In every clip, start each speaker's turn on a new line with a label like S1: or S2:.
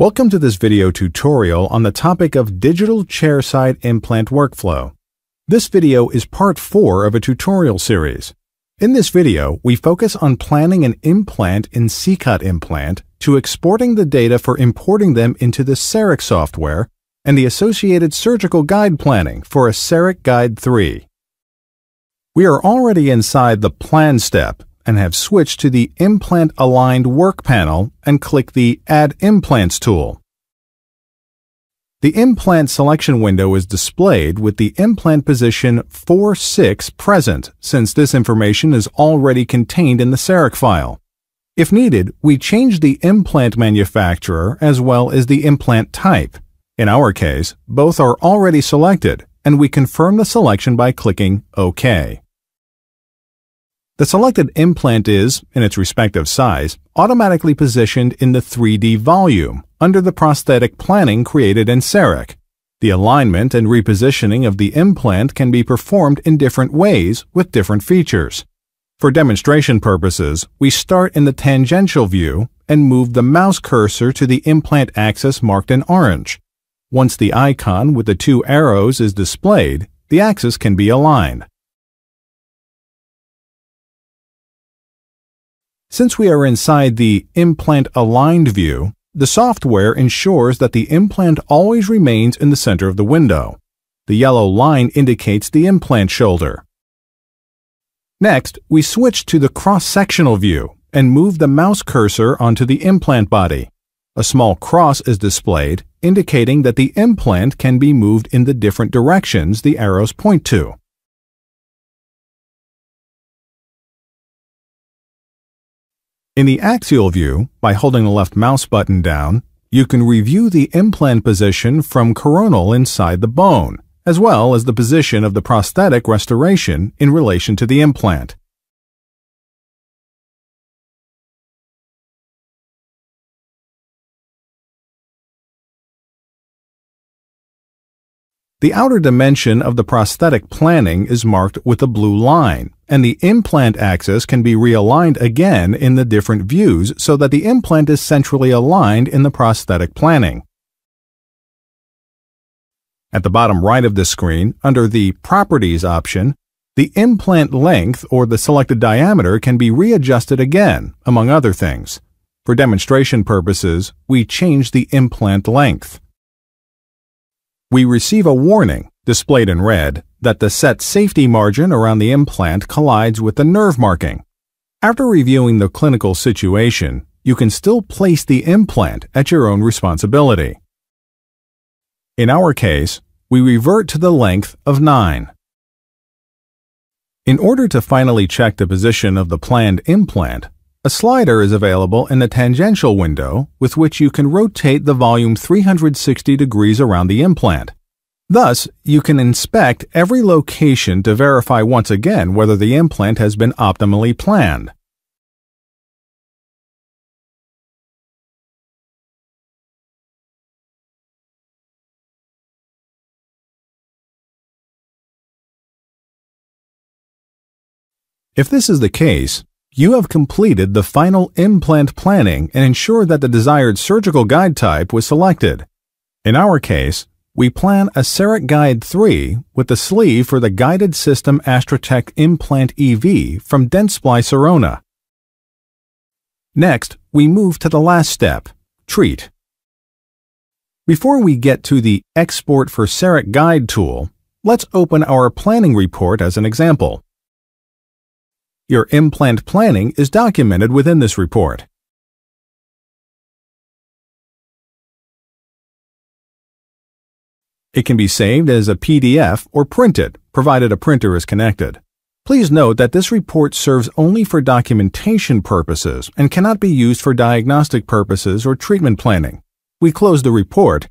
S1: Welcome to this video tutorial on the topic of digital chairside implant workflow. This video is part 4 of a tutorial series. In this video, we focus on planning an implant in SICAT implant to exporting the data for importing them into the CEREC software and the associated surgical guide planning for a CEREC Guide 3. We are already inside the Plan step and have switched to the Implant Aligned Work panel and click the Add Implants tool. The implant selection window is displayed with the implant position 4-6 present since this information is already contained in the CEREC file. If needed, we change the implant manufacturer as well as the implant type. In our case, both are already selected, and we confirm the selection by clicking OK. The selected implant is, in its respective size, automatically positioned in the 3D volume under the prosthetic planning created in CEREC. The alignment and repositioning of the implant can be performed in different ways with different features. For demonstration purposes, we start in the tangential view and move the mouse cursor to the implant axis marked in orange. Once the icon with the two arrows is displayed, the axis can be aligned. Since we are inside the Implant Aligned view, the software ensures that the implant always remains in the center of the window. The yellow line indicates the implant shoulder. Next, we switch to the cross-sectional view and move the mouse cursor onto the implant body. A small cross is displayed, indicating that the implant can be moved in the different directions the arrows point to. In the axial view, by holding the left mouse button down, you can review the implant position from coronal inside the bone, as well as the position of the prosthetic restoration in relation to the implant. The outer dimension of the prosthetic planning is marked with a blue line, and the implant axis can be realigned again in the different views so that the implant is centrally aligned in the prosthetic planning. At the bottom right of the screen, under the Properties option, the implant length or the selected diameter can be readjusted again, among other things. For demonstration purposes, we change the implant length we receive a warning, displayed in red, that the set safety margin around the implant collides with the nerve marking. After reviewing the clinical situation, you can still place the implant at your own responsibility. In our case, we revert to the length of 9. In order to finally check the position of the planned implant, a slider is available in the tangential window with which you can rotate the volume 360 degrees around the implant. Thus, you can inspect every location to verify once again whether the implant has been optimally planned. If this is the case, you have completed the final implant planning and ensure that the desired surgical guide type was selected. In our case, we plan a CEREC Guide 3 with the sleeve for the Guided System Astra Tech Implant EV from Dentsply Sirona. Next, we move to the last step, Treat. Before we get to the Export for CEREC Guide tool, let's open our planning report as an example. Your implant planning is documented within this report. It can be saved as a PDF or printed, provided a printer is connected. Please note that this report serves only for documentation purposes and cannot be used for diagnostic purposes or treatment planning. We close the report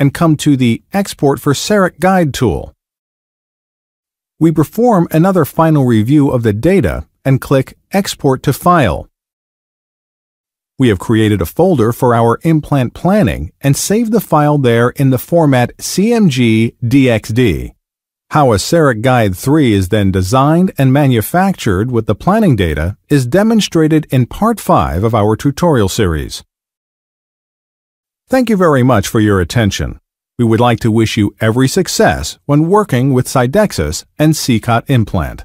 S1: and come to the Export for CEREC Guide tool. We perform another final review of the data and click Export to File. We have created a folder for our implant planning and saved the file there in the format CMG DXD. How a CEREC Guide 3 is then designed and manufactured with the planning data is demonstrated in Part 5 of our tutorial series. Thank you very much for your attention. We would like to wish you every success when working with Sidexis and SICAT implant.